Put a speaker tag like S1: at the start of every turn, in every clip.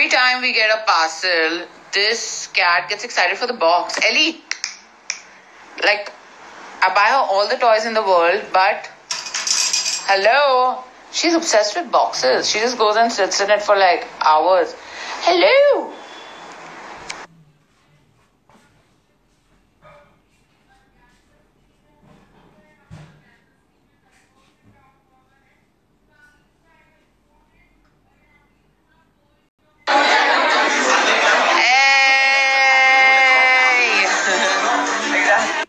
S1: Every time we get a parcel, this cat gets excited for the box. Ellie, like, I buy her all the toys in the world, but hello, she's obsessed with boxes. She just goes and sits in it for like hours. Hello. Hey! like that.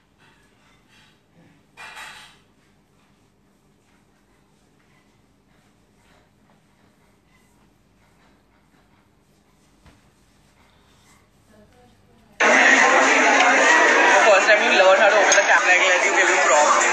S1: First time you learn how to open the camera, like let you give you prompts.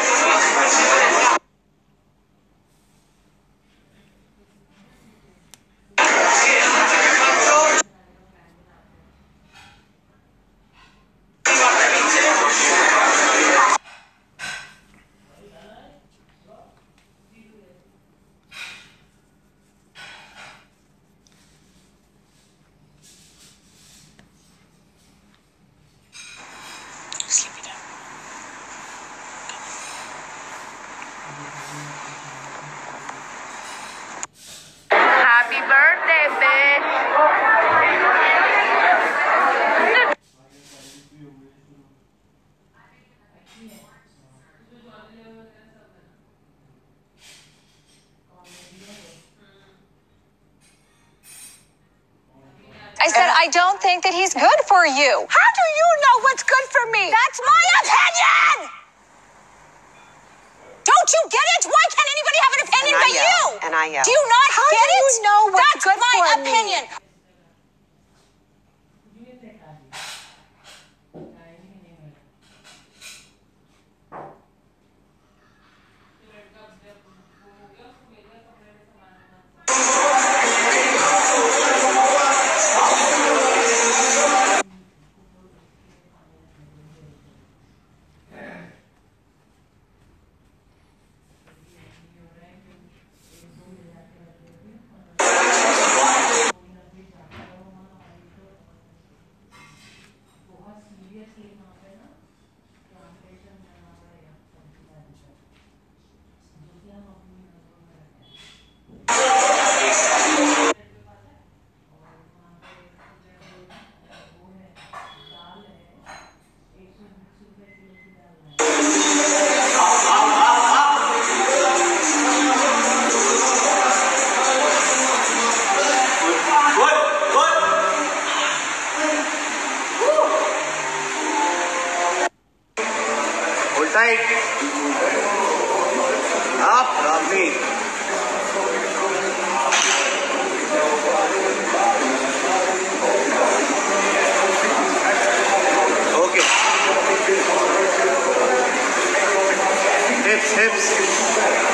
S1: Sleepy time. Happy birthday, bitch!
S2: I said, I don't think that he's good for you.
S3: How do you know what's good for me?
S2: That's my opinion! Don't you get it? Why can't anybody have an opinion
S3: And
S2: but you?
S3: and I yell.
S2: Do you not
S3: How
S2: get
S3: do you
S2: it?
S3: know what's
S2: That's
S3: good
S2: my
S3: for me?
S2: opinion.
S4: Hold Hips, hips.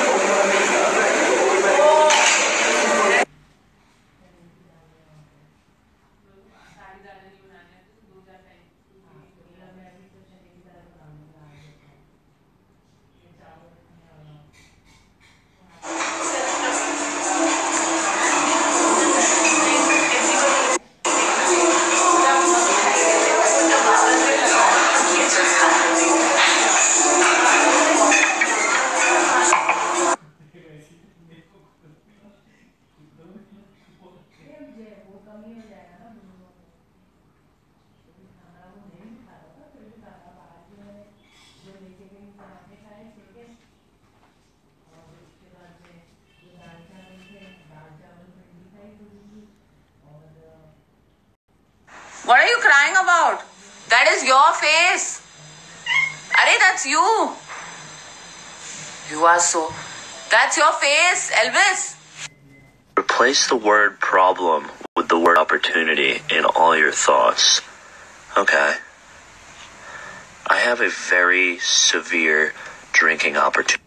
S1: What are you crying about? That is your face. Arey, that's you. You are so. That's your face, Elvis.
S5: Replace the word problem with the word opportunity in all your thoughts. Okay. I have a very severe drinking opportunity.